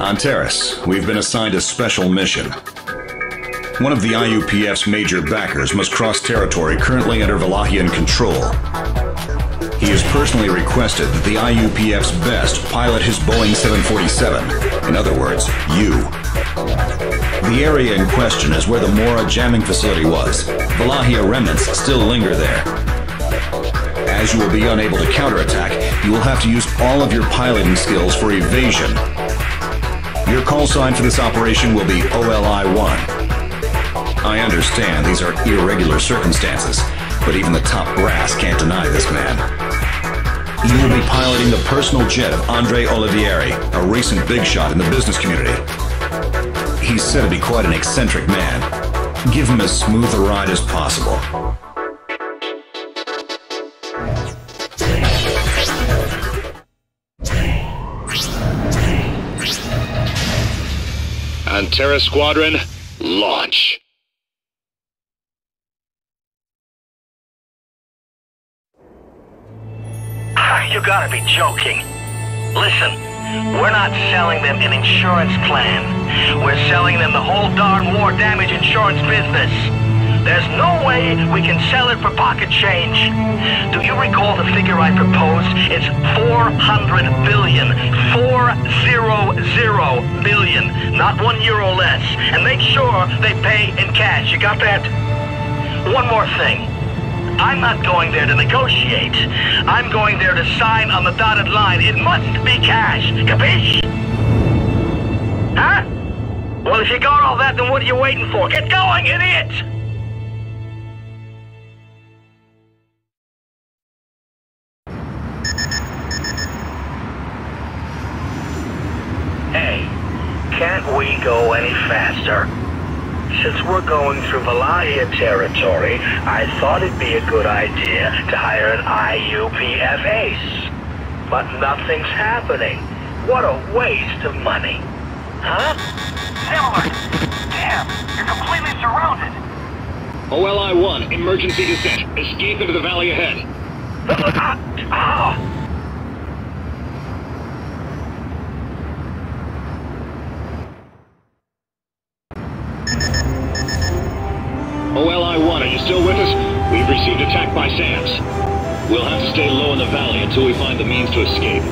Antares, we've been assigned a special mission. One of the IUPF's major backers must cross territory currently under Valahian control. He has personally requested that the IUPF's best pilot his Boeing 747. In other words, you. The area in question is where the Mora jamming facility was. Valahia remnants still linger there. As you will be unable to counterattack, you will have to use all of your piloting skills for evasion. Your call sign for this operation will be OLI-1. I understand these are irregular circumstances, but even the top brass can't deny this man. You will be piloting the personal jet of Andre Olivieri, a recent big shot in the business community. He's said to be quite an eccentric man. Give him as smooth a ride as possible. Antares Squadron, launch. You gotta be joking. Listen, we're not selling them an insurance plan. We're selling them the whole darn war damage insurance business. There's no way we can sell it for pocket change. Do you recall the figure I proposed? It's 400 billion. 400 billion. Not one euro less. And make sure they pay in cash. You got that? One more thing. I'm not going there to negotiate. I'm going there to sign on the dotted line. It must be cash. Capiche? Huh? Well, if you got all that, then what are you waiting for? Get going, idiot! Can't we go any faster? Since we're going through Valahia territory, I thought it'd be a good idea to hire an IUPF ace. But nothing's happening. What a waste of money. Huh? Silver! Damn! You're completely surrounded! OLI-1, emergency descent. Escape into the valley ahead. Ah, by SAMs. We'll have to stay low in the valley until we find the means to escape.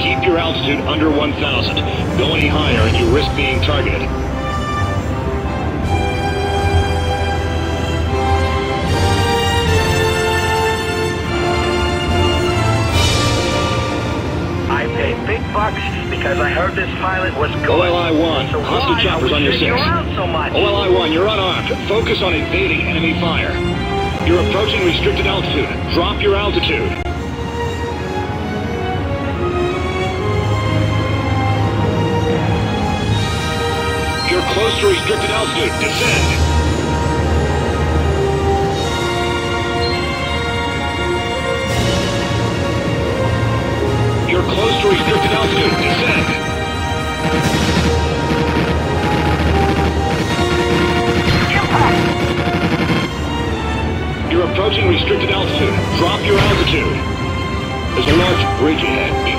Keep your altitude under 1,000. Go any higher and you risk being targeted. I paid big bucks because I heard this pilot was good. OLI-1, So hostile choppers on your six. around so much? OLI-1, you're unarmed. Focus on evading enemy fire. You're approaching restricted altitude. Drop your altitude. You're close to restricted altitude. Descend.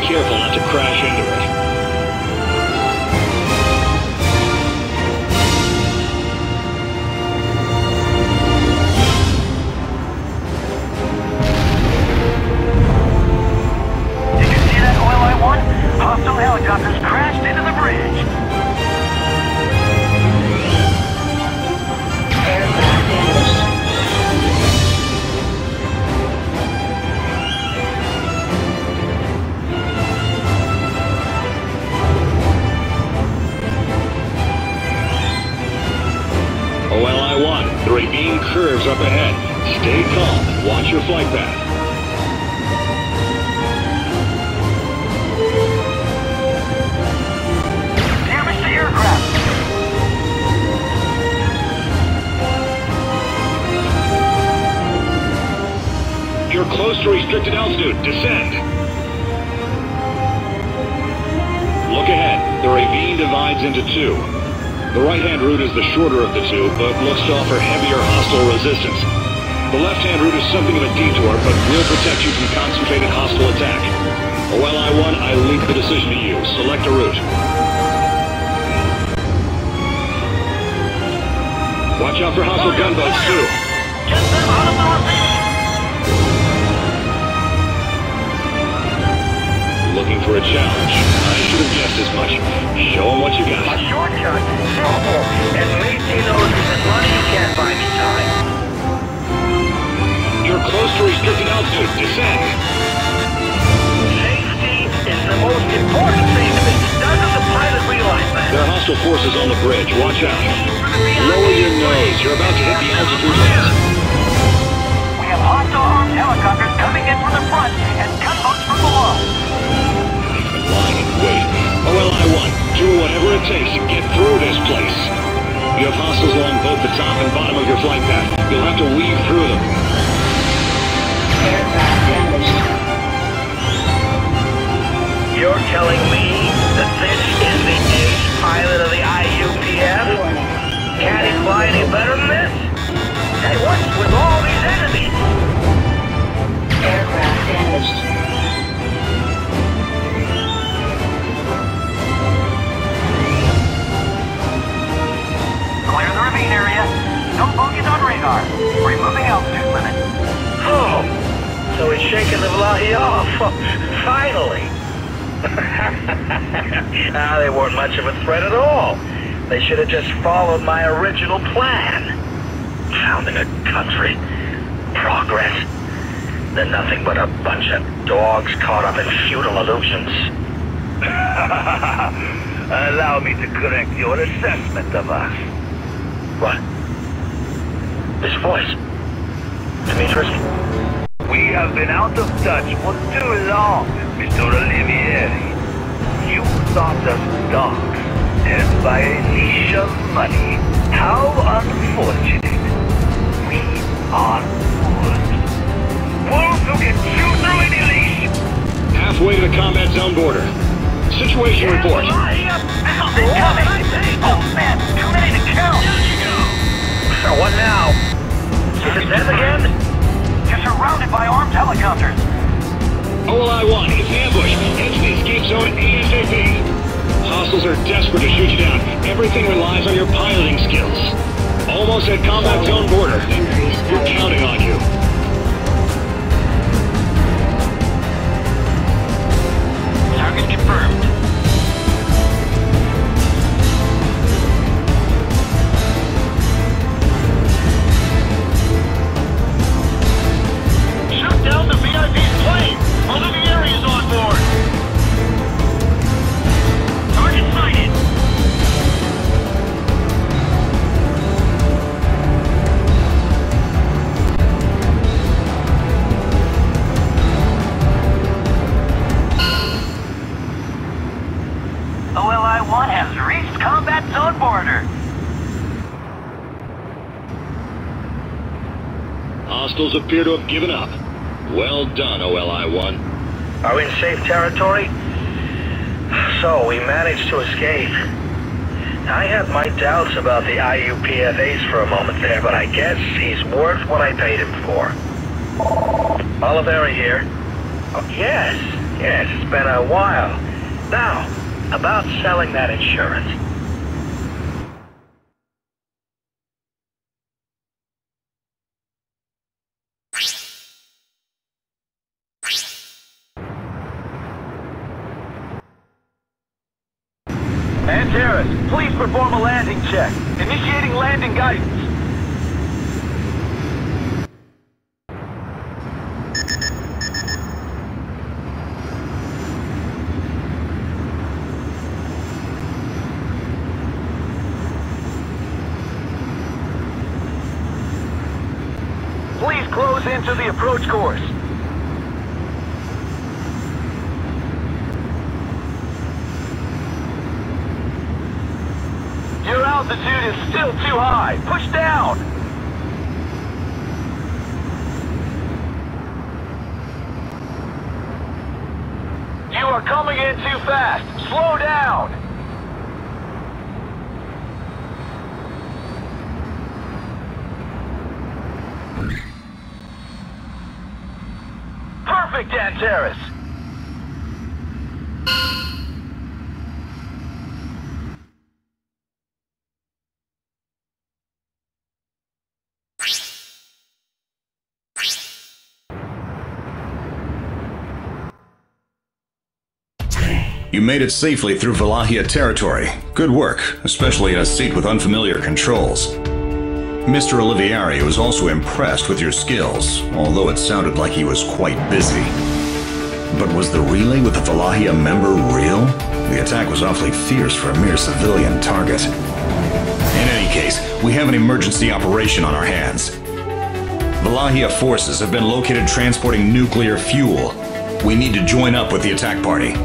Careful not to crash into it. Did you see that OLI-1? Hostile helicopters crashed into the bridge. Watch your flight path. Damage to aircraft. You're close to restricted altitude. Descend. Look ahead. The ravine divides into two. The right-hand route is the shorter of the two, but looks to offer heavier hostile resistance. The left-hand route is something of a detour, but will protect you from concentrated hostile attack. OLI-1, I leave the decision to you. Select a route. Watch out for hostile gunboats, too. Get them out of ravine! Looking for a challenge. I should have guessed as much. Show 'em what you got. A got. shortcut? Simple. At least he knows he's in money he can't buy me time. You're close to restricted altitude. Descend. Safety is the most important thing to me. Doesn't the pilot realize that? There are hostile forces on the bridge. Watch out. Lower your nose. You're about to hit the altitude limit. We have hostile armed helicopters coming in from the front and gunboats from below. Lying in wait. OLI-1, do whatever it takes to get through this place. You have hostiles along both the top and bottom of your flight path. You'll have to weave through them. You're telling me that this is the ace pilot of the IUPF? Can't he fly any better than this? Hey, what's with ah, they weren't much of a threat at all. They should have just followed my original plan. Founding a country. Progress. They're nothing but a bunch of dogs caught up in feudal illusions. Allow me to correct your assessment of us. What? This voice. Demetrius? We have been out of touch for too long, Mr. Olivieri. You thought us dogs, held by a leash of money. How unfortunate. We are wolves. Wolves who can chew through any leash. Halfway to the combat zone border. Situation report. Incoming! Oh man, too many to count! So what now? Is it them again? Surrounded by armed helicopters. OLI-1, it's an ambush. Head to the escape zone ASAP. Hostiles are desperate to shoot you down. Everything relies on your piloting skills. Almost at combat zone border. We're counting on you. Target confirmed. Hostiles appear to have given up. Well done, OLI-1. Are we in safe territory? So, we managed to escape. I had my doubts about the IUPF ace for a moment there, but I guess he's worth what I paid him for. Olivieri here. Oh, yes, yes, it's been a while. Now, about selling that insurance. Antares, please perform a landing check. Initiating landing guidance. Please close into the approach course. Your altitude is still too high. Push down. You are coming in too fast. Slow down. Perfect, Antares. Made it safely through Valahia territory. Good work, especially in a seat with unfamiliar controls. Mr. Olivieri was also impressed with your skills, although it sounded like he was quite busy. But was the relay with the Valahia member real? The attack was awfully fierce for a mere civilian target. In any case, we have an emergency operation on our hands. Valahia forces have been located transporting nuclear fuel. We need to join up with the attack party.